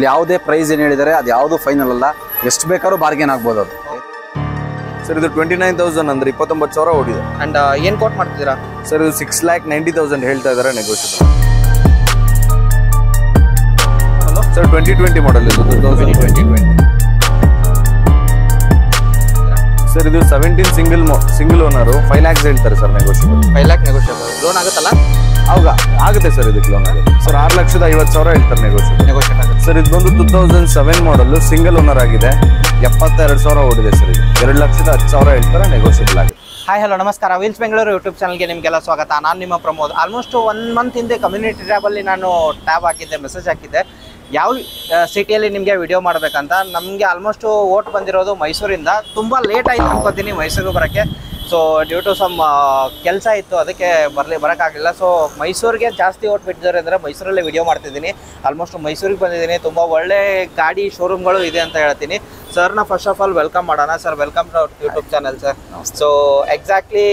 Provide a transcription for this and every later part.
ಇಲ್ಲಿ ಯಾವುದೇ ಪ್ರೈಸ್ ಏನು ಹೇಳಿದ್ದಾರೆ ಅದು ಯಾವುದು ಫೈನಲ್ ಅಲ್ಲ. ಎಷ್ಟು ಬೇಕಾದ್ರೂ ಬಾರ್ಗೇನ್ ಆಗ್ಬೋದು ಅದು. ಸರ್ ಇದು ಟ್ವೆಂಟಿ ನೈನ್ ತೌಸಂಡ್ ಅಂದ್ರೆ ಇಪ್ಪತ್ತೊಂಬತ್ತು ಸಾವಿರ ಓಡಿದೆ. ಅಂಡ್ ಏನು ಕೋಟ್ ಮಾಡ್ತಿದ್ದೀರಾ? ಸರ್ ಇದು ಸಿಕ್ಸ್ ಲ್ಯಾಕ್ ನೈಂಟಿ ತೌಸಂಡ್ ಹೇಳ್ತಾ ಇದ್ದಾರೆ negotiable sir twenty twenty model ಇದು two thousand twenty twenty sir ಇದು seventeen single single owner five lakhs ಹೇಳ್ತಾರೆ sir negotiable five lakh negotiable loan ಆಗುತ್ತಲ್ಲ? ಅವಾಗ ಆಗುತ್ತೆ ಸರ್ ಇದಕ್ಕೆ ಲೋನ್ ಆಗುತ್ತೆ ಸರ್ ಆರು ಲಕ್ಷದ ಐವತ್ತು ಸಾವಿರ ಹೇಳ್ತಾರೆ ನೆಗೋಷಿಯೇಟ್ ಆಗುತ್ತೆ. ಸರ್ ಇದು ಬಂದು two thousand seven model single owner ಆಗಿದೆ. ಎಪ್ಪತ್ತೆರಡು ಸಾವಿರ ಓಡಿದೆ ಸರ್ ಇದು. ಎರಡು ಲಕ್ಷದ ಹತ್ತು ಸಾವಿರ ಹೇಳ್ತಾರೆ ನೆಗೋಷಿಯಬಲ್ ಆಗಿದೆ ಹಾಯ್ ಹಲೋ ನಮಸ್ಕಾರ. ವೀಲ್ಸ್ ಬೆಂಗಳೂರು ಯೂಟ್ಯೂಬ್ ಚಾನಲ್ಗೆ ನಿಮಗೆಲ್ಲ ಸ್ವಾಗತ. ನಾನು ನಿಮ್ಮ ಪ್ರಮೋದ್. ಆಲ್ಮೋಸ್ಟ್ ಒನ್ ಮಂತ್ ಹಿಂದೆ ಕಮ್ಯುನಿಟಿ ಟ್ಯಾಬಲ್ಲಿ ನಾನು ಟ್ಯಾಬ್ ಹಾಕಿದ್ದೆ ಮೆಸೇಜ್ ಹಾಕಿದ್ದೆ. ಯಾವ ಸಿಟಿಯಲ್ಲಿ ನಿಮಗೆ ವಿಡಿಯೋ ಮಾಡಬೇಕಂತ. ನಮಗೆ ಆಲ್ಮೋಸ್ಟ್ ಓಟ್ ಬಂದಿರೋದು ಮೈಸೂರಿಂದ. ತುಂಬ ಲೇಟ್ ಆಯಿತು ಅನ್ಕೋತೀನಿ ಮೈಸೂರಿಗೆ ಬರೋಕ್ಕೆ. ಸೊ ಡ್ಯೂ ಟು ಸಮ್ ಕೆಲಸ ಇತ್ತು ಅದಕ್ಕೆ ಬರಲಿ ಬರೋಕ್ಕಾಗಲಿಲ್ಲ. ಸೊ ಮೈಸೂರಿಗೆ ಜಾಸ್ತಿ ಓಟ್ ಬಿಟ್ಟಿದ್ದಾರೆ ಅಂದರೆ ಮೈಸೂರಲ್ಲೇ ವಿಡಿಯೋ ಮಾಡ್ತಿದ್ದೀನಿ. ಆಲ್ಮೋಸ್ಟ್ ಮೈಸೂರಿಗೆ ಬಂದಿದ್ದೀನಿ. ತುಂಬ ಒಳ್ಳೆ ಗಾಡಿ ಶೋರೂಮ್ಗಳು ಇದೆ ಅಂತ ಹೇಳ್ತೀನಿ. ಸರ್ನ ಫಸ್ಟ್ ಆಫ್ ಆಲ್ ವೆಲ್ಕಮ್ ಮಾಡೋಣ. Sir welcome to YouTube channel sir so exactly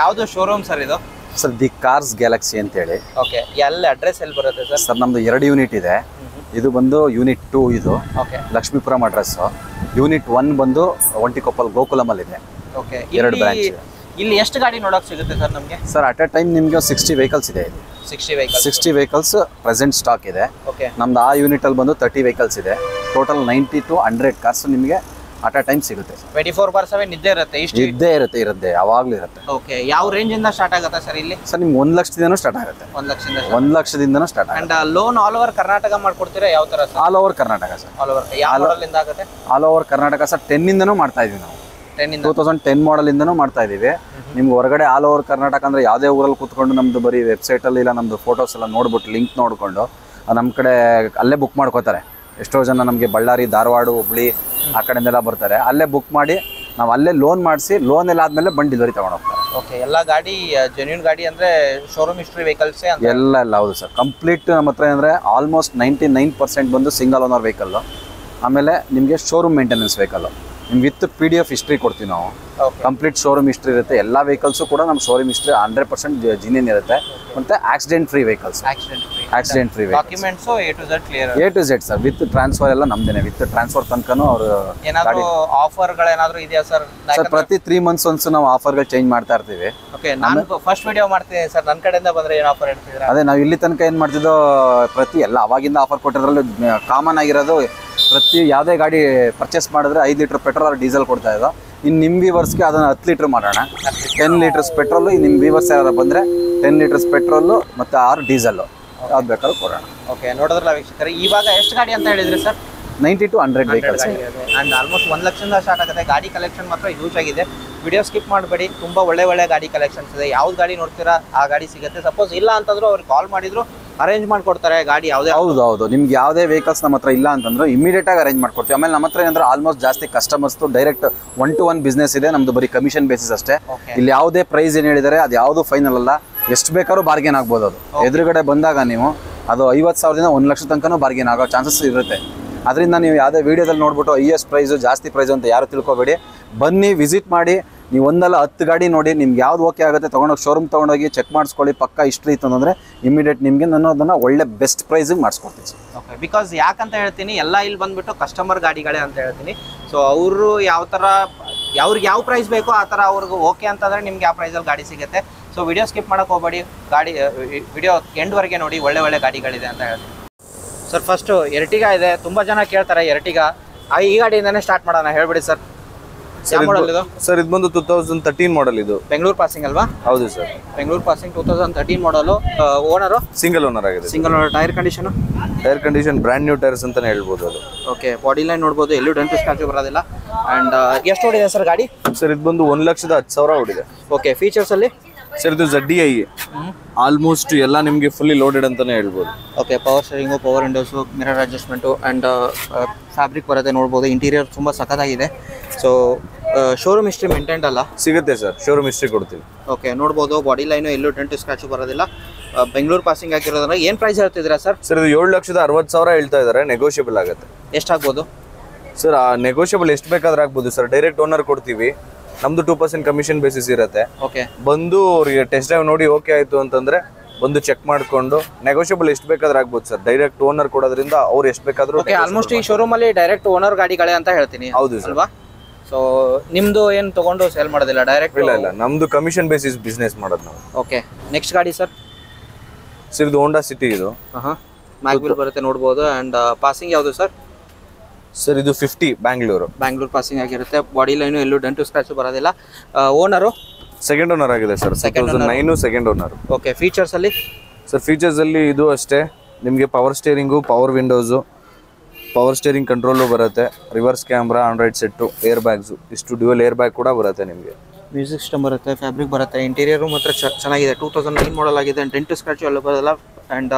ಯಾವುದು ಶೋರೂಮ್ ಸರ್ ಇದು? ಸರ್ ದಿ ಕಾರ್ಸ್ ಗ್ಯಾಲಕ್ಸಿ ಅಂತೇಳಿ. ಓಕೆ ಎಲ್ಲಿ ಅಡ್ರೆಸ್ ಎಲ್ಲಿ ಬರುತ್ತೆ ಸರ್ ಸರ್ ನಮ್ಮದು ಎರಡು ಯೂನಿಟ್ ಇದೆ. ಇದು ಬಂದು ಯೂನಿಟ್ ಟೂ ಇದು. Okay Lakshmipuram address unit one ಬಂದು ಒಂಟಿಕೊಪ್ಪಲ್ ಗೋಕುಲಮಲ್ಲಿ ಇದೆ ಓಕೆ ಎರಡು ಬ್ರಾಂಚ್. ಇಲ್ಲಿ ಎಷ್ಟು ಗಾಡಿ ನೋಡೋಕೆ ಸಿಗುತ್ತೆ ಸರ್ ನಮಗೆ? ಸರ್ ಅಟ್ ಎ ಟೈಮ್ ನಿಮಗೆ ಸಿಕ್ಸ್ಟಿ ವೆಹಿಕಲ್ಸ್ ಇದೆ ಇಲ್ಲಿ. Sixty vehicle sixty vehicles present stock ಇದೆ. ಓಕೆ ನಮ್ದು ಆ ಯೂನಿಟಲ್ಲಿ ಬಂದು ತರ್ಟಿ ವೆಹಿಕಲ್ಸ್ ಇದೆ. Total ninety to hundred cars ನಿಮಗೆ ಅಟ್ ಅ ಟೈಮ್ ಸಿಗುತ್ತೆ ಟ್ವೆಂಟಿ ಫೋರ್ ಬಾರ್ ಸೆವೆನ್ ಇದ್ದೇ ಇರುತ್ತೆ ಇಷ್ಟು ಇದ್ದೇ ಇರುತ್ತೆ ಇರುತ್ತೆ. ಯಾವಾಗಲೂ ಇರುತ್ತೆ. ಓಕೆ ಯಾವ ರೇಂಜಿಂದ ಸ್ಟಾರ್ಟ್ ಆಗುತ್ತೆ ಸರ್ ಇಲ್ಲಿ? ಸರ್ ನಿಮ್ಗೆ ಒಂದು ಲಕ್ಷದಿಂದನೂ ಸ್ಟಾರ್ಟ್ ಆಗುತ್ತೆ. ಒಂದು ಲಕ್ಷದಿಂದ ಒಂದು ಲಕ್ಷದಿಂದನೂ ಸ್ಟಾರ್ಟ್ ಆಗುತ್ತೆ. And loan all over Karnataka ಮಾಡ್ಕೊಡ್ತೀರಾ ಯಾವ ಥರ all over Karnataka sir all over ಯಾವ ಆಗುತ್ತೆ? ಆಲ್ ಓವರ್ ಕರ್ನಾಟಕ ಸರ್ ಟೆನ್ನಿಂದನೂ ಮಾಡ್ತಾ ಇದೀವಿ ನಾವು. ಟೂ ತೌಸಂಡ್ ಟೆನ್ ಮಾಡಲಿಂದನೂ ಮಾಡ್ತಾ ಇದೀವಿ ನಿಮ್ಗೆ ಹೊರಗಡೆ ಆಲ್ ಓವರ್ ಕರ್ನಾಟಕ ಅಂದರೆ ಯಾವುದೇ ಊರಲ್ಲಿ ಕೂತ್ಕೊಂಡು ನಮ್ಮದು ಬರೀ ವೆಬ್ಸೈಟಲ್ಲಿ ಇಲ್ಲ ನಮ್ಮದು ಫೋಟೋಸ್ ಎಲ್ಲ ನೋಡ್ಬಿಟ್ಟು ಲಿಂಕ್ ನೋಡಿಕೊಂಡು ನಮ್ಮ ಕಡೆ ಅಲ್ಲೇ ಬುಕ್ ಮಾಡ್ಕೋತಾರೆ. ಎಷ್ಟೋ ಜನ ನಮಗೆ ಬಳ್ಳಾರಿ ಧಾರವಾಡ ಹುಬ್ಳಿ ಆ ಕಡೆಯಿಂದೆಲ್ಲ ಬರ್ತಾರೆ. ಅಲ್ಲೇ ಬುಕ್ ಮಾಡಿ ನಾವು ಅಲ್ಲೇ ಲೋನ್ ಮಾಡಿಸಿ ಲೋನ್ ಎಲ್ಲ ಆದಮೇಲೆ ಬಂದು ಡೆಲಿವರಿ ತಗೊಂಡು ಹೋಗ್ತಾರೆ. ಓಕೆ ಎಲ್ಲ ಗಾಡಿ ಜೆನ್ಯೂನ್ ಗಾಡಿ ಅಂದ್ರೆ ಶೋರೂಮ್ ಹಿಸ್ಟ್ರಿ ವೆಹಿಕಲ್ಸೇ ಅಂತ? ಎಲ್ಲ ಎಲ್ಲ ಹೌದು ಸರ್ ಕಂಪ್ಲೀಟ್ ನಮ್ಮ ಹತ್ರ ಅಂದರೆ ಆಲ್ಮೋಸ್ಟ್ ನೈಂಟಿ ನೈನ್ ಪರ್ಸೆಂಟ್ ಬಂದು ಸಿಂಗಲ್ ಓನರ್ ವೆಹಿಕಲ್ಲು ಆಮೇಲೆ ನಿಮಗೆ ಶೋರೂಮ್ ಮೇಂಟೆನೆನ್ಸ್ ವೆಹಿಕಲ್ಲು ನಿಮ್ಗೆ with P D F history ಕೊಡ್ತೀವಿ ನಾವು. ಕಂಪ್ಲೀಟ್ ಶೋರೂಮ್ ಹಿಸ್ಟ್ರಿ ಇರುತ್ತೆ. ಎಲ್ಲ ವೆಹಿಕಲ್ಸು ಕೂಡ ನಮ್ಮ showroom history hundred percent genuine ಇರುತ್ತೆ. ಮತ್ತೆ accident free vehicles accident free documents A to Z clear A to Z sir with transfer ಎಲ್ಲ ನಮ್ದೇನೆ. ವಿತ್ ಟ್ರಾನ್ಸ್ಫರ್ ತನಕನೂ ಅವರು ಏನಾದರೂ ಆಫರ್ಗಳೇನಾದರೂ ಇದೆಯಾ ಸರ್ ಸರ್ ಪ್ರತಿ ತ್ರೀ ಮಂತ್ಸ್ ಒನ್ಸ್ ನಾವು ಆಫರ್ಗಳು ಚೇಂಜ್ ಮಾಡ್ತಾ ಇರ್ತೀವಿ. ಓಕೆ ನಾನು ಫಸ್ಟ್ ವಿಡಿಯೋ ಮಾಡ್ತೀನಿ ಸರ್ ನನ್ನ ಕಡೆಯಿಂದ ಬಂದರೆ ಏನು ಆಫರ್ ಅದೇ ನಾವು ಇಲ್ಲಿ ತನಕ ಏನು ಮಾಡ್ತಿದ್ದೋ ಪ್ರತಿ ಎಲ್ಲ ಅವಾಗಿಂದ ಆಫರ್ ಕೊಟ್ಟಿದ್ರಲ್ಲಿ ಕಾಮನ್ ಆಗಿರೋದು ಪ್ರತಿ ಯಾವುದೇ ಗಾಡಿ ಪರ್ಚೇಸ್ ಮಾಡಿದ್ರೆ ಐದು ಲೀಟ್ರ್ ಪೆಟ್ರೋಲ್ ಡೀಸೆಲ್ ಕೊಡ್ತಾ ಇದ್ದ. ಇನ್ನು ನಿಮ್ಮ ವೀವರ್ಸ್ಗೆ ಅದನ್ನು ಹತ್ತು ಲೀಟ್ರ್ ಮಾಡೋಣ. ಟೆನ್ ಲೀಟರ್ಸ್ ಪೆಟ್ರೋಲು ನಿಮ್ಮ ವೀವರ್ಸ್ ಯಾರು ಬಂದರೆ ಟೆನ್ ಲೀಟರ್ಸ್ ಪೆಟ್ರೋಲು ಮತ್ತು ಆರು ಡೀಸೆಲ್ಲು ಯಾವ್ದು ಬೇಕಾದ್ರೂ ಕೊಡೋಣ. ಓಕೆ ನೋಡಿದ್ರಲ್ಲ ವೀಕ್ಷಕರೇ, ಇವಾಗ ಎಷ್ಟು ಗಾಡಿ ಅಂತ ಹೇಳಿದ್ರಿ sir? Ninety two hundred vehicles and almost ಒಂದು ಲಕ್ಷದಿಂದ ಸ್ಟಾರ್ಟ್ ಆಗುತ್ತೆ. ಗಾಡಿ ಕಲೆಕ್ಷನ್ ಮಾತ್ರ ಯೂಸ್ ಆಗಿದೆ. ವಿಡಿಯೋ ಸ್ಕಿಪ್ ಮಾಡಬೇಡಿ. ತುಂಬ ಒಳ್ಳೆ ಒಳ್ಳೆ ಗಾಡಿ ಕಲೆಕ್ಷನ್ಸ್ ಇದೆ. ಯಾವ್ದು ಗಾಡಿ ನೋಡ್ತೀರಾ ಆ ಗಾಡಿ ಸಿಗುತ್ತೆ. ಸಪೋಸ್ ಇಲ್ಲ ಅಂತಂದ್ರೂ ಅವ್ರಿಗೆ ಕಾಲ್ ಮಾಡಿದ್ರು ಅರೇಂಜ್ ಮಾಡ್ಕೊಡ್ತಾರೆ ಗಾಡಿ ಯಾವುದೇ ಹೌದು ಹೌದು. ನಿಮ್ಗೆ ಯಾವುದೇ ವೆಹಿಕಲ್ಸ್ ನಮ್ಮ ಹತ್ರ ಇಲ್ಲ ಅಂತಂದ್ರೆ ಇಮಿಡಿಯೇಟ್ ಆಗಿ ಅರೇಂಜ್ ಮಾಡ್ಕೊಡ್ತೀವಿ. ಆಮೇಲೆ ನಮ್ಮ ಹತ್ರ ಏನಂದ್ರೆ ಆಲ್ಮೋಸ್ಟ್ ಜಾಸ್ತಿ ಕಸ್ಟಮರ್ಸ್ದು direct one to one business ಇದೆ. ನಮ್ದು ಬರೀ ಕಮಿಷನ್ ಬೇಸಿಸ್ ಅಷ್ಟೇ. ಇಲ್ಲಿ ಯಾವುದೇ ಪ್ರೈಸ್ ಏನು ಹೇಳಿದರೆ ಅದು ಯಾವುದು ಫೈನಲ್ ಅಲ್ಲ. ಎಷ್ಟು ಬೇಕಾದ್ರೂ ಬಾರ್ಗೇನ್ ಆಗ್ಬೋದು ಅದು. ಎದುರುಗಡೆ ಬಂದಾಗ ನೀವು ಅದು ಐವತ್ತು ಸಾವಿರದಿಂದ ಒಂದು ಲಕ್ಷ ತನಕನೂ ಬಾರ್ಗೇನ್ ಆಗೋ ಚಾನ್ಸಸ್ ಇರುತ್ತೆ. ಅದರಿಂದ ನೀವು ಯಾವುದೇ ವೀಡಿಯೋದಲ್ಲಿ ನೋಡ್ಬಿಟ್ಟು ಹೈಯೆಸ್ಟ್ ಪ್ರೈಸು, ಜಾಸ್ತಿ ಪ್ರೈಸು ಅಂತ ಯಾರು ತಿಳ್ಕೊಬೇಡಿ. ಬನ್ನಿ, ವಿಸಿಟ್ ಮಾಡಿ. ನೀವು ಒಂದಲ್ಲ ಹತ್ತು ಗಾಡಿ ನೋಡಿ, ನಿಮ್ಗೆ ಯಾವ್ದು ಓಕೆ ಆಗುತ್ತೆ ತೊಗೊಂಡೋಗಿ ಶೋರೂಮ್ ತೊಗೊಂಡೋಗಿ ಚೆಕ್ ಮಾಡಿಸ್ಕೊಳ್ಳಿ, ಪಕ್ಕ ಇಷ್ಟು ಇತ್ತು ಅಂದರೆ ಇಮಿಡಿಯೇಟ್ ನಿಮಗೆ ನಾನು ಅದನ್ನು ಒಳ್ಳೆ ಬೆಸ್ಟ್ ಪ್ರೈಸಿಗೆ ಮಾಡಿಸ್ಕೊಡ್ತೀನಿ ಸರ್. ಓಕೆ ಬಿಕಾಸ್ ಯಾಕಂತ ಹೇಳ್ತೀನಿ, ಎಲ್ಲ ಇಲ್ಲಿ ಬಂದುಬಿಟ್ಟು ಕಸ್ಟಮರ್ ಗಾಡಿಗಳೇ ಅಂತ ಹೇಳ್ತೀನಿ. ಸೊ ಅವರು ಯಾವ ಥರ ಅವ್ರಿಗೆ ಯಾವ ಪ್ರೈಸ್ ಬೇಕೋ ಆ ಥರ ಅವ್ರಿಗೆ ಓಕೆ ಅಂತಂದರೆ ನಿಮ್ಗೆ ಯಾವ ಪ್ರೈಸಲ್ಲಿ ಗಾಡಿ ಸಿಗುತ್ತೆ. ಸೊ ವಿಡಿಯೋ ಸ್ಕಿಪ್ ಮಾಡೋಕೆ ಹೋಗಬೇಡಿ. ಗಾಡಿ ವಿಡಿಯೋ ಎಂಡ್ವರೆಗೆ ನೋಡಿ, ಒಳ್ಳೆ ಒಳ್ಳೆ ಗಾಡಿಗಳಿದೆ ಅಂತ ಹೇಳ್ತೀನಿ. ಸರ್ ಫಸ್ಟು ಎರ್ಟಿಗಾ ಇದೆ. ತುಂಬ ಜನ ಕೇಳ್ತಾರೆ ಎರ್ಟಿಗಾ. ಆ ಈ ಗಾಡಿಯಿಂದನೇ ಸ್ಟಾರ್ಟ್ ಮಾಡೋಣ. ಹೇಳ್ಬಿಡಿ ಸರ್. ಯಾವ ಮಾಡಲ್ ಇದು? ಸರ್ ಇದು ಬಂದು ಟೂ ತೌಸಂಡ್ ತರ್ಟೀನ್ ಮಾಡಲ್ ಇದು. ಬೆಂಗಳೂರು ಪಾಸಿಂಗ್ ಅಲ್ವಾ? ಹೌದು sir. Bengaluru passing two thousand thirteen model owner single owner ಆಗಿದೆ single owner tyre condition tyre condition brand new tyres ಅಂತಾನೆ ಹೇಳ್ಬೋದು ಅದು. ಓಕೆ ಬಾಡಿ ಲೈನ್ ನೋಡ್ಬೋದು. ಎಲ್ಲೂ ಡೆಂಟ್ ಸ್ಕ್ರಾಚು ಬರೋದಿಲ್ಲ. ಅಂಡ್ ಎಷ್ಟು ಓಡಿದೆ ಸರ್ ಗಾಡಿ? ಸರ್ ಇದು ಬಂದು ಒಂದು ಲಕ್ಷದ ಹತ್ತು ಸಾವಿರ ಓಡಿದೆ. ಓಕೆ ಫೀಚರ್ಸಲ್ಲಿ ಸರ್ ಇದು ಜಡ್ಡಿ ಐ ಆಲ್ಮೋಸ್ಟ್ ಎಲ್ಲ ನಿಮಗೆ ಫುಲ್ಲಿ ಲೋಡೆಡ್ ಅಂತಾನೆ ಹೇಳ್ಬೋದು. Okay power steering power windows mirror adjustment and fabric ಬರುತ್ತೆ ನೋಡ್ಬೋದು. ಇಂಟೀರಿಯರ್ ತುಂಬ ಸಖತ್ತಾಗಿದೆ. ಸೊ ಶೋರೂಮ್ ಹಿಸ್ಟ್ರಿ ಮೇಂಟೈನ್ಡ್ ಅಲ್ಲ? ಸಿಗುತ್ತೆ ಸರ್ ಶೋರೂಮ್ ಹಿಸ್ಟ್ರಿ ಕೊಡ್ತೀವಿ. ಓಕೆ ನೋಡ್ಬೋದು. ಬಾಡಿ ಲೈನು ಎಲ್ಲೂ ಡೆಂಟು ಸ್ಕ್ರಾಚು ಬರೋದಿಲ್ಲ. ಬೆಂಗಳೂರು ಪಾಸಿಂಗ್ ಆಗಿರೋದ್ರಿಂದ ಏನು ಪ್ರೈಸ್ ಹೇಳ್ತಿದ್ದೀರಾ ಸರ್ ಸರ್ ಇದು ಏಳು ಲಕ್ಷದ ಅರವತ್ತು ಸಾವಿರ ಹೇಳ್ತಾ ಇದ್ದಾರೆ. ನೆಗೋಷಿಯಬಲ್ ಆಗುತ್ತೆ. ಎಷ್ಟಾಗ್ಬೋದು? ಸರ್ ಆ ನೆಗೋಷಿಯಬಲ್ ಎಷ್ಟು ಬೇಕಾದ್ರೆ ಆಗ್ಬೋದು ಸರ್ ಡೈರೆಕ್ಟ್ ಓನರ್ ಕೊಡ್ತೀವಿ. ನಮ್ದು ಟೂ ಪರ್ಸೆಂಟ್ ಕಮಿಷನ್ ಬೇಸಿಸ್ ಇರುತ್ತೆ. ಓಕೆ ಬಂದು ಅವ್ರಿಗೆ ಟೆಸ್ಟ್ ಡ್ರೈವ್ ನೋಡಿ ಓಕೆ ಆಯ್ತು ಅಂತಂದ್ರೆ ಬಂದು ಚೆಕ್ ಮಾಡ್ಕೊಂಡು ನೆಗೋಷಿಯಬಲ್ ಎಷ್ಟು ಬೇಕಾದ್ರೆ ಆಗ್ಬೋದು ಸರ್. ಡೈರೆಕ್ಟ್ ಓನರ್ ಕೊಡೋದ್ರಿಂದ ಅವ್ರು ಎಷ್ಟು ಬೇಕಾದ್ರೂ ಓಕೆ ಆಲ್ಮೋಸ್ಟ್ ಈ ಶೋರೂಮ್ ಅಲ್ಲಿ ಡೈರೆಕ್ಟ್ ಓನರ್ ಗಾಡಿಗಳೇ ಅಂತ ಹೇಳ್ತೀನಿ. ಹೌದು ಸರ್. ಅಲ್ವಾ? ಸೊ ನಿಮ್ದು ಏನು ತಗೊಂಡು ಸೇಲ್ ಮಾಡೋದಿಲ್ಲ? ಡೈರೆಕ್ಟ್ ಇಲ್ಲ ಇಲ್ಲ. ನಮ್ದು ಕಮಿಷನ್ ಬೇಸಿಸ್ ಬಿಸ್ನೆಸ್ ಮಾಡೋದು ನಾವು. ಓಕೆ ನೆಕ್ಸ್ಟ್ ಗಾಡಿ ಸರ್? ಸರ್ ಇದು ಹೋಂಡಾ ಸಿಟಿ ಇದು. ಹಾಂ ಮ್ಯಾಗ್ವಿಲ್ ಬರುತ್ತೆ ನೋಡ್ಬೋದು. ಆ್ಯಂಡ್ ಪಾಸಿಂಗ್ ಯಾವುದು ಸರ್? ಸರ್ ಇದು ಫಿಫ್ಟಿ ಬ್ಯಾಂಗ್ಳೂರು ಬ್ಯಾಂಗ್ಳೂರ್ ಪಾಸಿಂಗ್ ಆಗಿರುತ್ತೆ. ಬಾಡಿ ಲೈನು ಎಲ್ಲೂ ಡೆಂಟು ಸ್ಕ್ರಾಚ್ ಬರೋದಿಲ್ಲ. ಓನರು ಸೆಕೆಂಡ್ ಓನರ್ ಆಗಿದೆ sir. Second nine second owner okay features ಅಲ್ಲಿ? ಸರ್ ಫೀಚರ್ಸ್ ಅಲ್ಲಿ ಇದು ಅಷ್ಟೇ. ನಿಮಗೆ power steering power windows power steering control ಬರುತ್ತೆ. Reverse camera Android set air bags ಇಷ್ಟು ಡ್ಯೂಯಲ್ ಏರ್ ಬ್ಯಾಗ್ ಕೂಡ ಬರುತ್ತೆ ನಿಮಗೆ. ಮ್ಯೂಸಿಕ್ ಸಿಸ್ಟಮ್ ಬರುತ್ತೆ ಫ್ಯಾಬ್ರಿಕ್ ಬರುತ್ತೆ. ಇಂಟೀರಿಯರು ಮಾತ್ರ ಚೆನ್ನಾಗಿದೆ. ಟೂ ತೌಸಂಡ್ ನೈನ್ ಮಾಡಲ್ ಆಗಿದೆ. ಡೆಂಟು ಸ್ಕ್ರಾಚ್ ಎಲ್ಲ ಬರೋಲ್ಲ and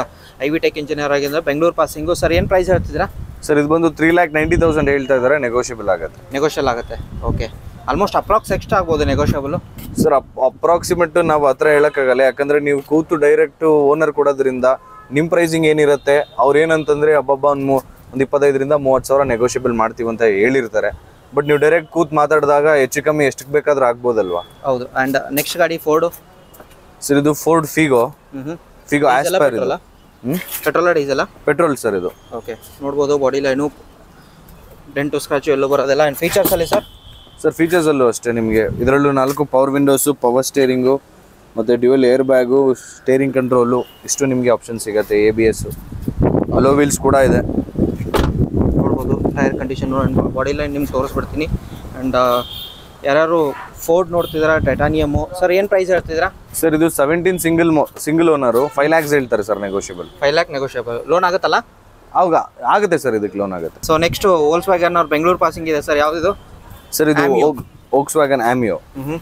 I V tech engineer ಆಗಿದೆ ಬೆಂಗಳೂರು ಪಾಸಿಂಗು ಸರ್ ಏನು ಪ್ರೈಸ್ ಹೇಳ್ತಿದ್ದೀರಾ? ಸರ್ ಇದು ಬಂದು ತ್ರೀ ಲ್ಯಾಕ್ ನೈಂಟಿ ತೌಸಂಡ್ ಹೇಳ್ತಾ ಇದ್ದಾರೆ ನೆಗೋಷಿಯಬಲ್ ಆಗುತ್ತೆ. ನೆಗೋಷಿಯಲ್ ಆಗುತ್ತೆ. ಓಕೆ ಆಲ್ಮೋಸ್ಟ್ ಅಪ್ರಾಕ್ಸ್ ಎಕ್ಸ್ಟ್ರಾ ಆಗ್ಬೋದು ನೆಗೋಷಿಯಬಲು ಸರ್ ಅಪ್ರಾಕ್ಸಿಮೇಟ್ ನಾವು ಹತ್ರ ಹೇಳೋಕ್ಕಾಗಲ್ಲ ಯಾಕಂದರೆ ನೀವು ಕೂತು ಡೈರೆಕ್ಟು ಓನರ್ ಕೊಡೋದ್ರಿಂದ ನಿಮ್ಮ ಪ್ರೈಸಿಂಗ್ ಏನಿರುತ್ತೆ ಅವ್ರು ಏನಂತಂದರೆ ಹಬ್ಬಬ್ಬ ಒಂದು ಮೂ ಒಂದು ಇಪ್ಪತ್ತೈದರಿಂದ ಮೂವತ್ತು ಸಾವಿರ ನೆಗೋಷಿಯಬಲ್ ಮಾಡ್ತೀವಿ ಅಂತ ಹೇಳಿರ್ತಾರೆ. ಬಟ್ ನೀವು ಡೈರೆಕ್ಟ್ ಕೂತ್ ಮಾತಾಡಿದಾಗ ಹೆಚ್ಚು ಕಮ್ಮಿ ಎಷ್ಟಕ್ಕೆ ಬೇಕಾದ್ರೂ ಆಗ್ಬೋದಲ್ವಾ? ಹೌದು. ಆ್ಯಂಡ್ ನೆಕ್ಸ್ಟ್ ಗಾಡಿ ಫೋರ್ಡು ಸರ್ ಇದು ಫೋರ್ಡ್ ಫಿಗೋ ಫಿಗೋ ಆಸ್ಪೈರ್ ಇದು ಡೀಸೆಲ್ ಪೆಟ್ರೋಲ್ ಸರ್ ಇದು. ಓಕೆ ನೋಡ್ಬೋದು ಬಾಡಿ ಲೈನು ಡೆಂಟು ಸ್ಕ್ರಾಚು ಎಲ್ಲೋ ಬರೋದೆಲ್ಲ. ಆ್ಯಂಡ್ ಫೀಚರ್ಸಲ್ಲಿ ಸರ್? ಸರ್ ಫೀಚರ್ಸ್ ಅಲ್ಲೂ ಅಷ್ಟೇ ನಿಮಗೆ. ಇದರಲ್ಲೂ ನಾಲ್ಕು ಪವರ್ ವಿಂಡೋಸು ಪವರ್ ಸ್ಟೇರಿಂಗು ಮತ್ತು dual air bag steering control ಇಷ್ಟು ನಿಮಗೆ ಆಪ್ಷನ್ ಸಿಗುತ್ತೆ A B S alloy wheels ಕೂಡ ಇದೆ. ನೋಡ್ಬೋದು tyre condition and body line ನಿಮ್ಗೆ ತೋರಿಸ್ಬಿಡ್ತೀನಿ. ಆ್ಯಂಡ್ ಯಾರು ಫೋರ್ಡ್ ನೋಡ್ತಿದ್ದೀರಾ ಟೈಟಾನಿಯಮು ಸರ್ ಏನು ಪ್ರೈಸ್ ಹೇಳ್ತಿದ್ದೀರಾ? ಸರ್ ಇದು ಸೆವೆಂಟೀನ್ ಸಿಂಗಲ್ ಮೊ ಸಿಂಗಲ್ ಓನರು ಫೈವ್ ಲ್ಯಾಕ್ಸ್ ಹೇಳ್ತಾರೆ sir negotiable five lakh negotiable loan ಆಗುತ್ತಲ್ಲ? ಅವಾಗ ಆಗುತ್ತೆ ಸರ್ ಇದಕ್ಕೆ ಲೋನ್ ಆಗುತ್ತೆ. ಸೊ ನೆಕ್ಸ್ಟ್ ಓಲ್ಸ್ ವ್ಯಾಗನ್ ಅವ್ರ ಬೆಂಗಳೂರು ಪಾಸಿಂಗ್ ಇದೆ ಸರ್ ಯಾವುದಿದು? ಸರ್ ಇದು ಓಕ್ಸ್ ವ್ಯಾಗನ್ ಆಮಿಯೋ ಹ್ಞೂ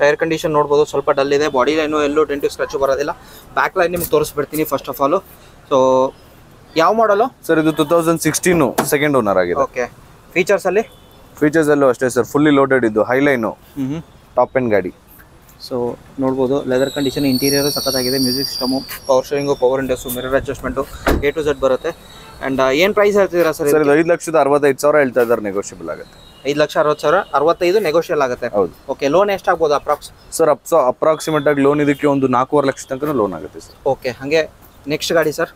ಟೈರ್ ಕಂಡೀಷನ್ ನೋಡ್ಬೋದು ಸ್ವಲ್ಪ ಡಲ್ ಇದೆ. ಬಾಡಿ ಲೈನು ಎಲ್ಲೂ ಟೆಂಟು ಸ್ಕ್ರಾಚು ಬರೋದಿಲ್ಲ. ಬ್ಯಾಕ್ ಲೈನ್ ನಿಮ್ಗೆ ತೋರಿಸ್ಬಿಡ್ತೀನಿ ಫಸ್ಟ್ ಆಫ್ ಆಲ್ ಸೊ ಯಾವ ಮಾಡಲು ಸರ್ ಇದು two thousand sixteen second owner ಆಗಿದೆ. ಓಕೆ ಫೀಚರ್ಸಲ್ಲಿ ಫೀಚರ್ಸ್ ಅಲ್ಲೂ ಅಷ್ಟೇ ಸರ್ ಫುಲ್ಲಿ ಲೋಡೆಡ್ ಇದು ಹೈಲೈನು ಟಾಪ್ ಎಂಡ್ ಗಾಡಿ. ಸೊ ನೋಡ್ಬೋದು ಲೆದರ್ ಕಂಡೀಷನ್ ಇಂಟೀರಿಯರು ಸಖತ್ತಾಗಿದೆ music system power steering power windows mirror adjustment A to Z ಬರುತ್ತೆ. ಆ್ಯಂಡ್ ಏನು ಪ್ರೈಸ್ ಹೇಳ್ತಿದ್ದೀರಾ ಸರ್ ಸರ್ ಐದು ಲಕ್ಷದ ಅರವತ್ತೈದು ಸಾವಿರ ಹೇಳ್ತಾ ಇದ್ದಾರೆ ನೆಗೋಷಿಯಬಲ್ ಆಗುತ್ತೆ. ಐದು ಲಕ್ಷ ಅರವತ್ತು ಸಾವಿರ ಅರವತ್ತೈದು ನೆಗೋಷಿಯಲ್ ಆಗುತ್ತೆ. ಹೌದು. ಓಕೆ ಲೋನ್ ಎಷ್ಟಾಗ್ಬೋದು ಅಪ್ರಾಕ್ಸ್ ಸರ್ ಅಪ್ಸ ಅಪ್ರಾಕ್ಸಿಮೇಟ್ ಆಗಿ ಲೋನ್ ಇದಕ್ಕೆ ಒಂದು ನಾಲ್ಕೂವರೆ ಲಕ್ಷ ತನಕ ಲೋನ್ ಆಗುತ್ತೆ ಸರ್ ಓಕೆ ಹಾಗೆ ನೆಕ್ಸ್ಟ್ ಗಾಡಿ ಸರ್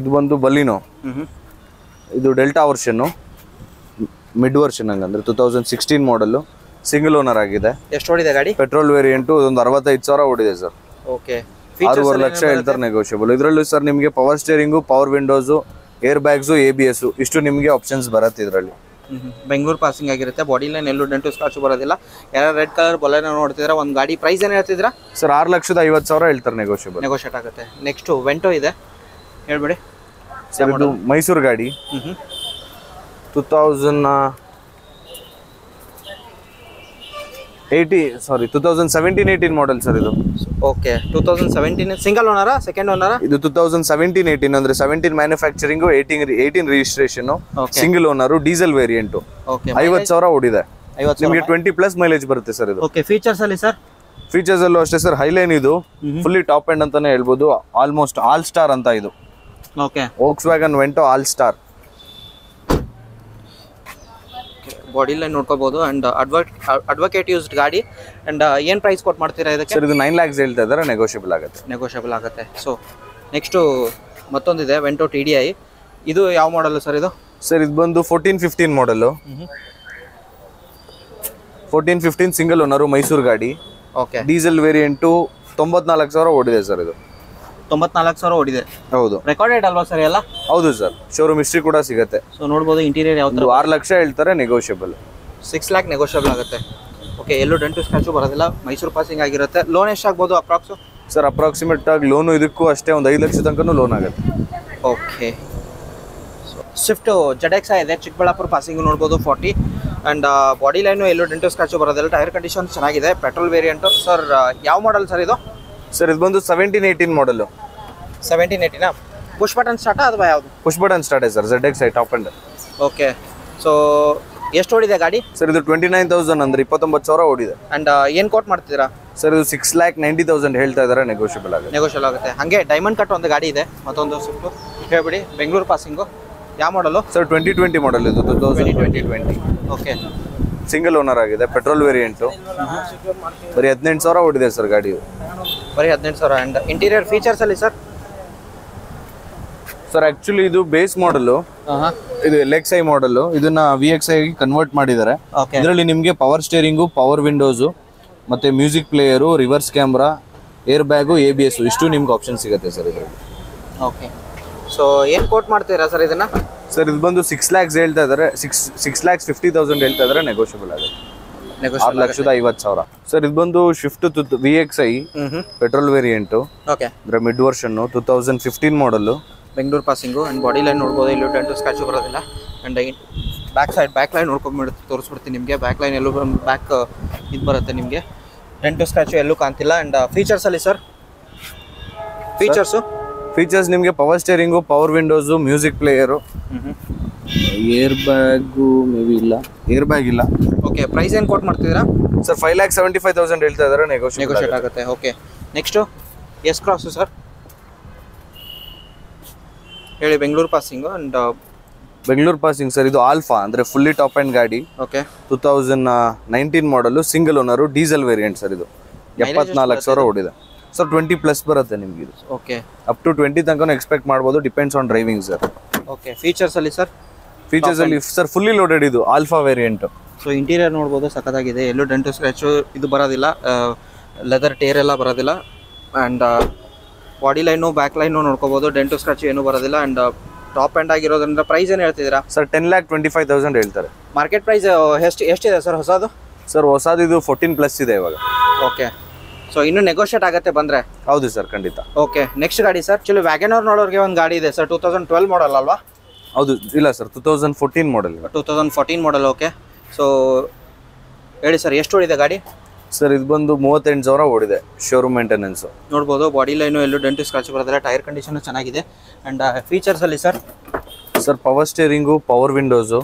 ಇದು ಬಂದು ಬಲಿನೋ. ಹ್ಞೂ ಇದು ಡೆಲ್ಟಾ ವರ್ಷನ್ನು. ಮಿಡ್ ವರ್ಷನ್ ಹಂಗಂದ್ರೆ two thousand sixteen model single owner ಆಗಿದೆ. ಎಷ್ಟು ಓಡಿದೆ ಗಾಡಿ? ಪೆಟ್ರೋಲ್ ವೇರಿಯಂಟು ಒಂದು ಅರವತ್ತೈದು ಸಾವಿರ ಓಡಿದೆ ಸರ್ ಓಕೆ ಆರೂವರೆ ಲಕ್ಷ ಹೇಳ್ತಾರೆ ನೆಗೋಷಿಯಬಲ್ ಇದರಲ್ಲೂ ಸರ್ ನಿಮಗೆ power steering power windows air bags A B S ಇಷ್ಟು ನಿಮಗೆ ಆಪ್ಷನ್ಸ್ ಬರುತ್ತೆ ಇದರಲ್ಲಿ. ಬೆಂಗಳೂರು ಪಾಸಿಂಗ್ ಆಗಿರುತ್ತೆ. ಬಾಡಿ ಲೈನ್ ಎಲ್ಲೂ ಡೆಂಟು ಸ್ಕಾಚು ಬರೋದಿಲ್ಲ. ಯಾರು ರೆಡ್ ಕಲರ್ ಬೊಲೆನೋ ನೋಡ್ತಿದ್ರೆ ಒಂದು ಗಾಡಿ ಪ್ರೈಸ್ ಏನು ಹೇಳ್ತಿದ್ರ ಸರ್ ಆರು ಲಕ್ಷದ ಐವತ್ತು ಸಾವಿರ ಹೇಳ್ತಾರೆ ನೆಗೋಷಿಯಬಲ್ ನೆಗೋಷಿಯೇಟ್ ಆಗುತ್ತೆ. ನೆಕ್ಸ್ಟು ವೆಂಟೋ ಇದೆ. ಹೇಳ್ಬಿಡಿ. ಸರ್ ಮೈಸೂರು ಗಾಡಿ. ಹ್ಞೂ eighty sorry two thousand seventeen eighteen model sir ಇದು. Okay two thousand seventeen single ಓನರಾ second ಓನರಾ ಇದು ಟೂ ತೌಸಂಡ್ ಸೆವೆಂಟೀನ್ ಏಯ್ಟೀನ್ ಅಂದ್ರೆ seventeen manufacturing eighteen eighteen registration. Single owner diesel variant okay ಐವತ್ತು ಸಾವಿರ ಓಡಿದೆ. ನಿಮಗೆ ಟ್ವೆಂಟಿ ಪ್ಲಸ್ ಮೈಲೇಜ್ ಬರುತ್ತೆ sir ಇದು. ಓಕೆ ಫೀಚರ್ಸ್ ಅಲ್ಲಿ ಸರ್ ಫೀಚರ್ಸ್ ಅಲ್ಲೂ ಅಷ್ಟೇ ಸರ್ ಹೈಲೈನ್ ಇದು. ಫುಲ್ಲಿ ಟಾಪ್ ಎಂಡ್ ಅಂತಾನೆ ಹೇಳ್ಬೋದು ಆಲ್ಮೋಸ್ಟ್ ಆಲ್ ಸ್ಟಾರ್ ಅಂತ ಇದು. Okay Volkswagen Vento all star body line ನೋಡ್ಕೋಬಹುದು and advocate used ಗಾಡಿ. ಅಂಡ್ ಏನು ಪ್ರೈಸ್ ಕೊಟ್ಟು ಮಾಡ್ತೀರಾ ಇದಕ್ಕೆ? ಸರ್ ಇದು ನೈನ್ ಲ್ಯಾಕ್ಸ್ ಹೇಳ್ತಾ ಇದ್ದಾರೆ ನೆಗೋಷಿಯಬಲ್ ಆಗುತ್ತೆ. ನೆಗೋಷಿಯಬಲ್ ಆಗುತ್ತೆ. ಸೊ ನೆಕ್ಸ್ಟು ಮತ್ತೊಂದಿದೆ ವೆಂಟೋ ಟಿ ಡಿ ಐ ಇದು ಯಾವ ಮಾಡೆಲ್ ಸರ್ ಇದು? ಸರ್ ಇದು ಬಂದು fourteen fifteen model fourteen fifteen single owner Mysuru ಗಾಡಿ. ಓಕೆ ಡೀಸೆಲ್ ವೇರಿಯಂಟು ತೊಂಬತ್ನಾಲ್ಕು ಸಾವಿರ ಓಡಿದೆ ಸರ್ ಇದು. ತೊಂಬತ್ನಾಲ್ಕು ಸಾವಿರ ಓಡಿದೆ. ಹೌದು. ರೆಕಾರ್ಡೆಡ್ ಅಲ್ವಾ ಸರ್ ಎಲ್ಲ? ಹೌದು ಸರ್. ಶೋರೂಮ್ ಹಿಸ್ಟ್ರಿ ಕೂಡ ಸಿಗುತ್ತೆ. ಸೊ ನೋಡ್ಬೋದು ಇಂಟೀರಿಯರ್ ಯಾವ ಥರ ಆರು ಲಕ್ಷ ಹೇಳ್ತಾರೆ ನೆಗೋಷಿಯಬಲ್ ಸಿಕ್ಸ್ ಲ್ಯಾಕ್ ನೆಗೋಷಿಯಬಲ್ ಆಗುತ್ತೆ. ಓಕೆ ಎಲ್ಲೂ ಡೆಂಟು ಸ್ಕ್ರಾಚು ಬರೋದಿಲ್ಲ. ಮೈಸೂರು ಪಾಸಿಂಗ್ ಆಗಿರುತ್ತೆ. ಲೋನ್ ಎಷ್ಟಾಗ್ಬೋದು ಅಪ್ರಾಕ್ಸು ಸರ್ ಅಪ್ರಾಕ್ಸಿಮೇಟ್ ಆಗಿ ಲೋನು ಇದಕ್ಕೂ ಅಷ್ಟೇ ಒಂದು ಐದು ಲಕ್ಷ ತನಕ ಲೋನ್ ಆಗುತ್ತೆ. ಓಕೆ ಸ್ವಿಫ್ಟು ಜಡೆಕ್ಸಾ ಇದೆ. ಚಿಕ್ಕಬಳ್ಳಾಪುರ ಪಾಸಿಂಗ್ ನೋಡ್ಬೋದು ಫಾರ್ಟಿ ಆ್ಯಂಡ್ ಬಾಡಿ ಲೈನು ಎಲ್ಲೂ ಡೆಂಟು ಸ್ಕ್ರಾಚು ಬರೋದಿಲ್ಲ. ಟೈರ್ ಕಂಡೀಷನ್ ಚೆನ್ನಾಗಿದೆ. ಪೆಟ್ರೋಲ್ ವೇರಿಯಂಟು ಸರ್ ಯಾವ ಮಾಡಲ್ ಸರ್ ಇದು? ಸರ್ ಇದು ಬಂದು seventeen eighteen model seventeen eighteen push button ಸ್ಟಾರ್ಟಾ ಅಥವಾ ಯಾವುದು? Push button start sir Z X I top end okay so ಎಷ್ಟು ಓಡಿದೆ ಗಾಡಿ? ಸರ್ ಇದು ಟ್ವೆಂಟಿ ನೈನ್ ತೌಸಂಡ್ ಅಂದ್ರೆ ಇಪ್ಪತ್ತೊಂಬತ್ತು ಸಾವಿರ ಓಡಿದೆ. ಅಂಡ್ ಏನು ಕೋಟ್ ಮಾಡ್ತಿದ್ದೀರಾ? ಸರ್ ಇದು ಸಿಕ್ಸ್ ಲ್ಯಾಕ್ ನೈಂಟಿ ತೌಸಂಡ್ ಹೇಳ್ತಾ ಇದ್ದಾರೆ ನೆಗೋಷಿಯಬಲ್ ಆಗುತ್ತೆ. ನೆಗೋಷಿಯಲ್ ಆಗುತ್ತೆ. ಹಾಗೆ ಡೈಮಂಡ್ ಕಟ್ ಒಂದು ಗಾಡಿ ಇದೆ. ಮತ್ತೊಂದು ಸುಟ್ಟು ಹೇಳ್ಬಿಡಿ ಬೆಂಗಳೂರು ಪಾಸಿಂಗು ಯಾವ model sir twenty twenty model ಇದು two thousand twenty twenty okay single owner ಆಗಿದೆ ಪೆಟ್ರೋಲ್ ವೇರಿಯಂಟು ಬರೀ ಹದಿನೆಂಟು ಸಾವಿರ ಓಡಿದೆ ಸರ್ ಗಾಡಿ ಬರೀ ಹದಿನೆಂಟು ಸಾವಿರ. ಆ್ಯಂಡ್ ಇಂಟೀರಿಯರ್ ಫೀಚರ್ಸಲ್ಲಿ ಸರ್? ಸರ್ ಆಕ್ಚುಲಿ ಇದು ಬೇಸ್ ಮಾಡಲು ಇದು ಎಲ್ ಎಕ್ಸ್ ಐ ಮಾಡಲು ಇದನ್ನ ವಿ ಎಕ್ಸ್ ಐ ಕನ್ವರ್ಟ್ ಮಾಡಿದ್ದಾರೆ. ಇದರಲ್ಲಿ ನಿಮಗೆ ಪವರ್ ಸ್ಟೇರಿಂಗು ಪವರ್ ವಿಂಡೋಸು ಮತ್ತೆ music player reverse camera air bag A B S ಇಷ್ಟು ನಿಮ್ಗೆ ಆಪ್ಷನ್ ಸಿಗುತ್ತೆ ಸರ್ ಇದರಲ್ಲಿ. ಓಕೆ ಸೊ ಏನು ಕೋಟ್ ಮಾಡ್ತೀರಾ ಸರ್ ಇದನ್ನ? ಸರ್ ಇದು ಬಂದು ಸಿಕ್ಸ್ ಲ್ಯಾಕ್ಸ್ ಹೇಳ್ತಾ ಇದ್ದಾರೆ six six lakhs fifty thousand ಹೇಳ್ತಾ ಇದ್ದಾರೆ ನೆಗೋಷಿಯಬಲ್ ಆಗುತ್ತೆ. ಆರು ಲಕ್ಷದ ಐವತ್ತು ಸಾವಿರ. ಸರ್ ಇದು ಬಂದು Swift V X I petrol variant. Okay. ಅಂದರೆ mid version two thousand fifteen model Bengaluru passing and body line ನೋಡ್ಬೋದು. ಇಲ್ಲಿ ಟೆಂಟು ಸ್ಕ್ಯಾಚು ಬರೋದಿಲ್ಲ. And back side back line ನೋಡ್ಕೊಂಡ್ಬಿಡು ತೋರಿಸ್ಬಿಡ್ತೀನಿ ನಿಮಗೆ. ಬ್ಯಾಕ್ ಲೈನ್ ಎಲ್ಲೂ ಬ್ಯಾಕ್ ಇದು ಬರುತ್ತೆ ನಿಮಗೆ. ಟೆಂಟು ಸ್ಕ್ಯಾಚು ಎಲ್ಲೂ ಕಾಣ್ತಿಲ್ಲ. ಆ್ಯಂಡ್ ಫೀಚರ್ಸಲ್ಲಿ ಸರ್ ಫೀಚರ್ಸು ಫೀಚರ್ಸ್ ನಿಮಗೆ power steering power windows music player air bag maybe ಇಲ್ಲ. ಏರ್ ಬ್ಯಾಗ್ ಇಲ್ಲ. ಓಕೆ ಪ್ರೈಸ್ ಏನು ಕೋಟ್ ಮಾಡ್ತಿದ್ದೀರಾ? Sir five lakh seventy five thousand ಹೇಳ್ತಾ ಇದ್ದಾರೆ ನೆಗೋಷಿಯೇಟ್ ನೆಗೋಷಿಯೇಟ್ ಆಗುತ್ತೆ. Okay next S Cross sir ಹೇಳಿ Bengaluru passing and Bengaluru passing sir ಇದು alpha ಅಂದರೆ ಫುಲ್ಲಿ ಟಾಪ್ ಆ್ಯಂಡ್ ಗಾಡಿ. Okay two thousand nineteen model single owner diesel variant sir ಇದು. ಎಪ್ಪತ್ನಾಲ್ಕು ಸಾವಿರ ಓಡಿದೆ. ಸರ್ ಟ್ವೆಂಟಿ ಪ್ಲಸ್ ಬರುತ್ತೆ ನಿಮ್ಗೆ ಇದು. ಓಕೆ ಅಪ್ ಟು ಟ್ವೆಂಟಿ ತನಕ ಎಕ್ಸ್ಪೆಕ್ಟ್ ಮಾಡ್ಬೋದು depends on driving sir okay ಫೀಚರ್ಸಲ್ಲಿ sir features ಅಲ್ಲಿ ಸರ್ ಫುಲ್ಲಿ ಲೋಡೆಡ್ ಇದು ಆಲ್ಫಾ ವೇರಿಯಂಟ್ ಸೊ ಇಂಟೀರಿಯರ್ ನೋಡ್ಬೋದು ಸಖತ್ತಾಗಿದೆ. ಎಲ್ಲೂ ಡೆಂಟು ಸ್ಕ್ರ್ಯಾಚು ಇದು ಬರೋದಿಲ್ಲ. ಲೆದರ್ ಟೇರ್ ಎಲ್ಲ ಬರೋದಿಲ್ಲ. And body line back line ನೋಡ್ಕೋಬೋದು. ಡೆಂಟು ಸ್ಕ್ರಾಚ್ ಏನೂ ಬರೋದಿಲ್ಲ. ಆ್ಯಂಡ್ ಟಾಪ್ ಎಂಡ್ ಆಗಿರೋದ್ರಿಂದ ಪ್ರೈಸ್ ಏನು ಹೇಳ್ತಿದ್ದೀರಾ? Sir ten lakh twenty five thousand ಹೇಳ್ತಾರೆ ಮಾರ್ಕೆಟ್ ಪ್ರೈಸ್ ಎಷ್ಟು ಎಷ್ಟಿದೆ ಸರ್ ಹೊಸದು? ಸರ್ ಹೊಸದು ಇದು ಫೋರ್ಟೀನ್ ಪ್ಲಸ್ ಇದೆ ಇವಾಗ. ಓಕೆ ಸೊ ಇನ್ನು ನೆಗೋಷಿಯೇಟ್ ಆಗುತ್ತೆ ಬಂದರೆ? ಹೌದು ಸರ್ ಖಂಡಿತ. ಓಕೆ ನೆಕ್ಸ್ಟ್ ಗಾಡಿ ಸರ್ ಚಲೋ ವ್ಯಾಗನರ್ ನೋಡೋರಿಗೆ ಒಂದು ಗಾಡಿ ಇದೆ sir two thousand twelve model ಅಲ್ವಾ? ಹೌದು ಇಲ್ಲ sir two thousand fourteen model two thousand fourteen model okay so ಹೇಳಿ ಸರ್ ಎಷ್ಟು ಓಡಿದೆ ಗಾಡಿ? ಸರ್ ಇದು ಬಂದು ಮೂವತ್ತೆಂಟು ಸಾವಿರ ಓಡಿದೆ ಶೋರೂಮ್ ಮೇಂಟೆನೆನ್ಸು ನೋಡ್ಬೋದು ಬಾಡಿ ಲೈನು ಎಲ್ಲೂ ಡೆಂಟು ಸ್ಕ್ರಾಚ್ ಬರೋದಿಲ್ಲ ಟೈರ್ ಕಂಡೀಷನು ಚೆನ್ನಾಗಿದೆ. And ಫೀಚರ್ಸಲ್ಲಿ sir sir power steering power windows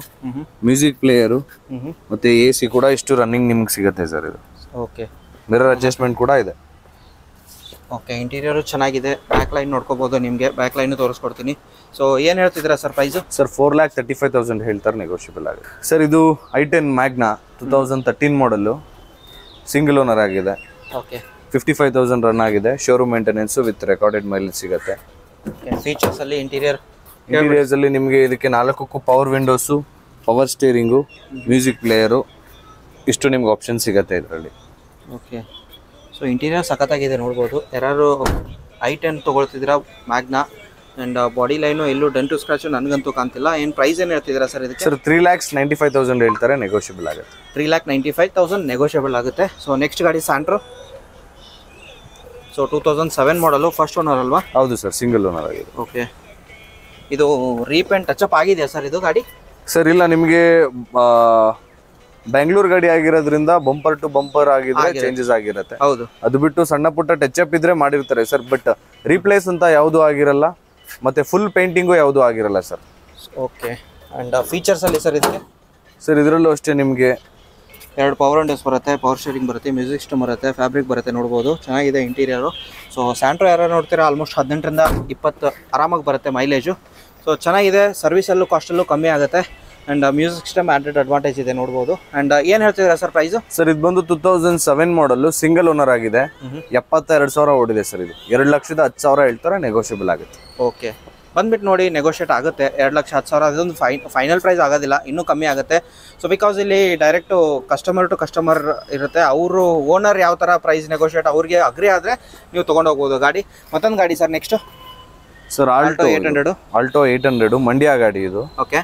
music player ಮತ್ತು ಮತ್ತೆ ಎ ಸಿ ಕೂಡ ಇಷ್ಟು ರನ್ನಿಂಗ್ ನಿಮ್ಗೆ ಸಿಗುತ್ತೆ ಸರ್ ಇದು. ಓಕೆ ಮಿರರ್ ಅಡ್ಜಸ್ಟ್ಮೆಂಟ್ ಕೂಡ ಇದೆ. ಓಕೆ ಇಂಟೀರಿಯರು ಚೆನ್ನಾಗಿದೆ. ಬ್ಯಾಕ್ ಲೈನ್ ನೋಡ್ಕೋಬಹುದು ನಿಮಗೆ. ಬ್ಯಾಕ್ ಲೈನ್ ತೋರಿಸ್ಕೊಡ್ತೀನಿ. ಸೊ ಏನು ಹೇಳ್ತಿದ್ದೀರಾ sir price sir four lakh thirty five thousand ಹೇಳ್ತಾರೆ ನೆಗೋಷಿಯಬಲ್ ಆಗಿ. ಸರ್ ಇದು i ten Magna two thousand thirteen model single owner ಆಗಿದೆ. Okay fifty five thousand run ಆಗಿದೆ showroom maintenance with recorded mileage ಸಿಗುತ್ತೆ. ಫೀಚರ್ಸಲ್ಲಿ ಇಂಟೀರಿಯರ್ ಇಂಟೀರಿಯರ್ಸ್ ಅಲ್ಲಿ ನಿಮಗೆ ಇದಕ್ಕೆ ನಾಲ್ಕಕ್ಕೂ power windows power steering music player ಇಷ್ಟು ನಿಮ್ಗೆ ಆಪ್ಷನ್ ಸಿಗುತ್ತೆ ಇದರಲ್ಲಿ. ಓಕೆ ಸೊ ಇಂಟೀರಿಯರ್ ಸಖತ್ತಾಗಿದೆ ನೋಡ್ಬೋದು. ಯಾರು ಐ ಟೆನ್ ತೊಗೊಳ್ತಿದ್ದೀರಾ ಮ್ಯಾಗ್ನಾ ಆ್ಯಂಡ್ ಬಾಡಿ ಲೈನು ಎಲ್ಲೂ ಡೆಂಟು ಸ್ಕ್ರಾಚು ನನಗಂತೂ ಕಾಣ್ತಿಲ್ಲ. ಏನು ಪ್ರೈಸ್ ಏನು ಹೇಳ್ತಿದ್ದೀರಾ ಸರ್ ಇದಕ್ಕೆ? Sir three lakhs ninety five thousand ಹೇಳ್ತಾರೆ ನೆಗೋಷಿಯಬಲ್ ಆಗುತ್ತೆ. Three lakh ninety five thousand negotiable ಆಗುತ್ತೆ. ಸೊ ನೆಕ್ಸ್ಟ್ ಗಾಡಿ Santro so two thousand seven model first owner ಅಲ್ವಾ? ಹೌದು ಸರ್ ಸಿಂಗಲ್ ಓನರ್ ಆಗಿದೆ ಓಕೆ ಇದು ರೀಪೇಂಟ್ ಟಚಪ್ ಆಗಿದೆಯಾ ಸರ್ ಇದು ಗಾಡಿ? ಸರ್ ಇಲ್ಲ ನಿಮಗೆ ಬೆಂಗಳೂರು ಗಾಡಿ ಆಗಿರೋದ್ರಿಂದ ಬಂಪರ್ ಟು ಬಂಪರ್ ಆಗಿದ್ರೆ ಚೇಂಜಸ್ ಆಗಿರುತ್ತೆ. ಹೌದು. ಅದು ಬಿಟ್ಟು ಸಣ್ಣ ಪುಟ್ಟ ಟಚ್ ಅಪ್ ಇದ್ರೆ ಮಾಡಿರ್ತಾರೆ ಸರ್ ಬಟ್ ರೀಪ್ಲೇಸ್ ಅಂತ ಯಾವುದು ಆಗಿರಲ್ಲ ಮತ್ತೆ ಫುಲ್ ಪೇಂಟಿಂಗು ಯಾವುದು ಆಗಿರಲ್ಲ ಸರ್ ಓಕೆ ಅಂಡ್ ಫೀಚರ್ಸ್ ಅಲ್ಲಿ ಸರ್ ಇದಕ್ಕೆ ಸರ್ ಇದರಲ್ಲೂ ಅಷ್ಟೇ ನಿಮಗೆ. ಎರಡು ಪವರ್ ವಿಂಡೋಸ್ ಬರುತ್ತೆ ಪವರ್ ಶೇರಿಂಗ್ ಬರುತ್ತೆ ಮ್ಯೂಸಿಕ್ ಸಿಸ್ಟಮ್ ಬರುತ್ತೆ ಫ್ಯಾಬ್ರಿಕ್ ಬರುತ್ತೆ ನೋಡ್ಬೋದು. ಚೆನ್ನಾಗಿದೆ ಇಂಟೀರಿಯರು ಸೊ ಸ್ಯಾಂಟ್ರೋ ಯಾರು ನೋಡ್ತೀರಾ? ಆಲ್ಮೋಸ್ಟ್ ಹದಿನೆಂಟರಿಂದ ಇಪ್ಪತ್ತು ಆರಾಮಾಗಿ ಬರುತ್ತೆ ಮೈಲೇಜು ಸೊ ಚೆನ್ನಾಗಿದೆ. ಸರ್ವಿಸಲ್ಲೂ ಕಾಸ್ಟಲ್ಲೂ ಕಮ್ಮಿ ಆಗುತ್ತೆ. And music system Android advantage ಇದೆ ನೋಡಬಹುದು ಅಂಡ್ ಏನ್ ಹೇಳ್ತಿದ್ದೀರಾ ಸರ್ ಪ್ರೈಸ್ ಸರ್ ಇದು ಬಂದು two thousand seven model single owner ಆಗಿದೆ. ಎಪ್ಪತ್ತೆರಡು ಸಾವಿರ ಓಡಿದೆ ಸರ್ ಇದು. ಎರಡು ಲಕ್ಷದ ಹತ್ತು ಸಾವಿರ ಹೇಳ್ತಾರೆ ನೆಗೋಷಿಯಬಲ್ ಆಗುತ್ತೆ. ಓಕೆ ಬಂದ್ಬಿಟ್ಟು ನೋಡಿ ನೆಗೋಷಿಯೇಟ್ ಆಗುತ್ತೆ. ಎರಡು ಲಕ್ಷ ಹತ್ತು ಸಾವಿರ ಅದೊಂದು ಫೈನ್ ಫೈನಲ್ ಪ್ರೈಸ್ ಆಗೋದಿಲ್ಲ ಇನ್ನೂ ಕಮ್ಮಿ ಆಗುತ್ತೆ. ಸೊ ಬಿಕಾಸ್ ಇಲ್ಲಿ ಡೈರೆಕ್ಟು ಕಸ್ಟಮರ್ ಟು ಕಸ್ಟಮರ್ ಇರುತ್ತೆ ಅವರು ಓನರ್ ಯಾವ ಥರ ಪ್ರೈಸ್ ನೆಗೋಷಿಯೇಟ್ ಅವ್ರಿಗೆ ಅಗ್ರಿ ಆದರೆ ನೀವು ತೊಗೊಂಡು ಹೋಗ್ಬೋದು ಗಾಡಿ. ಮತ್ತೊಂದು ಗಾಡಿ sir next sir Alto eight hundred Alto eight hundred Mandya ಗಾಡಿ ಇದು. Okay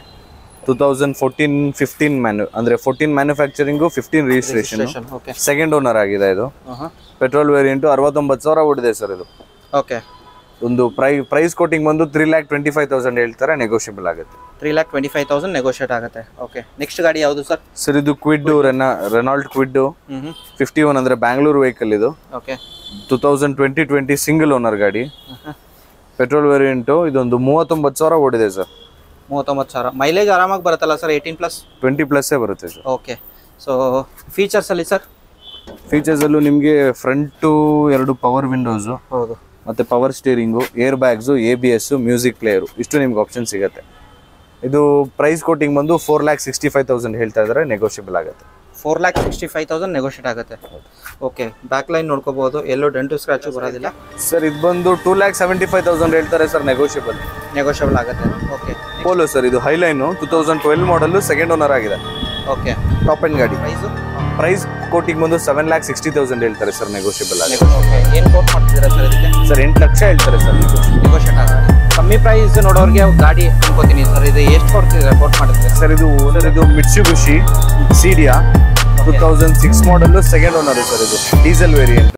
two thousand fourteen fifteen man ಅಂದರೆ fourteen manufacturing fifteen registration okay second owner ಆಗಿದೆ ಇದು. ಪೆಟ್ರೋಲ್ ವೇರಿಯಂಟು ಅರವತ್ತೊಂಬತ್ತು ಸಾವಿರ ಓಡಿದೆ ಸರ್ ಇದು. ಓಕೆ ಒಂದು ಪ್ರೈ ಪ್ರೈಸ್ ಕೋಟಿಂಗ್ ಬಂದು three lakh twenty five thousand ಹೇಳ್ತಾರೆ ನೆಗೋಷಿಯಬಲ್ ಆಗುತ್ತೆ. Three lakh twenty five thousand negotiate ಆಗುತ್ತೆ. ಓಕೆ ನೆಕ್ಸ್ಟ್ ಗಾಡಿ ಯಾವುದು ಸರ್ ಸರ್ ಇದು ಕ್ವಿಡ್ ರೆನಾ ರೆನಾಲ್ಡ್ ಕ್ವಿಡ್ ಹ್ಞೂ ಹ್ಞೂ ಫಿಫ್ಟಿ ಒನ್ ಅಂದರೆ ಬ್ಯಾಂಗ್ಳೂರು ವೆಹಿಕಲ್ ಇದು. Okay two thousand twenty twenty single owner ಗಾಡಿ. ಪೆಟ್ರೋಲ್ ವೇರಿಯಂಟು ಇದೊಂದು ಮೂವತ್ತೊಂಬತ್ತು ಸಾವಿರ ಓಡಿದೆ ಸರ್ ಮೂವತ್ತೊಂಬತ್ತು ಸಾವಿರ. ಮೈಲೇಜ್ ಆರಾಮಾಗಿ ಬರುತ್ತಲ್ಲ ಸರ್ ಏಯ್ಟೀನ್ ಪ್ಲಸ್ ಟ್ವೆಂಟಿ ಪ್ಲಸ್ಸೇ ಬರುತ್ತೆ ಸರ್ ಓಕೆ ಸೊ ಫೀಚರ್ಸಲ್ಲಿ ಸರ್ ಫೀಚರ್ಸಲ್ಲೂ ನಿಮಗೆ ಫ್ರಂಟು ಎರಡು ಪವರ್ ವಿಂಡೋಸು ಹೌದು. ಮತ್ತು power steering air bags A B S music player ಇಷ್ಟು ನಿಮ್ಗೆ ಆಪ್ಷನ್ ಸಿಗುತ್ತೆ. ಇದು ಪ್ರೈಸ್ ಕೋಟಿಂಗ್ ಬಂದು four lakh sixty five thousand ಹೇಳ್ತಾ ಇದ್ದಾರೆ ನೆಗೋಷಿಯಬಲ್ ಆಗುತ್ತೆ. Four lakh sixty five thousand negotiate ಆಗುತ್ತೆ. ಓಕೆ ಬ್ಯಾಕ್ ಲೈನ್ ನೋಡ್ಕೋಬಹುದು ಎಲ್ಲೋ ಡೆಂಟು ಸ್ಕ್ರಾಚು ಬರೋದಿಲ್ಲ. ಸರ್ ಇದು ಬಂದು two lakh seventy five thousand ಹೇಳ್ತಾರೆ ಸರ್ ನೆಗೋಷಿಯಬಲ್ ನೆಗೋಷಿಯಬಲ್ ಆಗುತ್ತೆ. ಓಕೆ ಪೋಲೋ ಸರ್ ಇದು ಹೈಲೈನು ಟೂ ತೌಸಂಡ್ ಟ್ವೆಲ್ ಮಾಡಲು ಸೆಕೆಂಡ್ ಓನರ್ ಆಗಿದೆ. ಓಕೆ ಟಾಪ್ ಆ್ಯಂಡ್ ಗಾಡಿ. ಪ್ರೈಸು ಪ್ರೈಸ್ ಕೋಟಿಗೆ ಬಂದು ಸೆವೆನ್ ಲ್ಯಾಕ್ ಸಿಕ್ಸ್ಟಿ ತೌಸಂಡ್ ಹೇಳ್ತಾರೆ ಸರ್ ನೆಗೋಷಿಯಬಲ್ ಆಗಿ. ಓಕೆ ಏನು ಕೋಟ್ ಮಾಡ್ತಿದ್ದೀರಾ ಸರ್ ಇದಕ್ಕೆ? ಸರ್ ಎಂಟು ಲಕ್ಷ ಹೇಳ್ತಾರೆ ಸರ್ ನೆಗೋಷಿಯೇಟ್ ಆಗುತ್ತೆ ಕಮ್ಮಿ ಪ್ರೈಸ್ ನೋಡೋರಿಗೆ ಗಾಡಿ ಅನ್ಕೋತೀನಿ ಸರ್ ಇದು ಎಷ್ಟು ಕೊಡ್ತಿದ್ದೀರಾ ಕೋಟ್ ಮಾಡಿದ್ರೆ? ಸರ್ ಇದು ಓನರ್ ಇದು Mitsubishi Cedia two thousand six ಮಾಡಲು ಸೆಕೆಂಡ್ ಓನರ್ ಸರ್ ಇದು. Diesel variant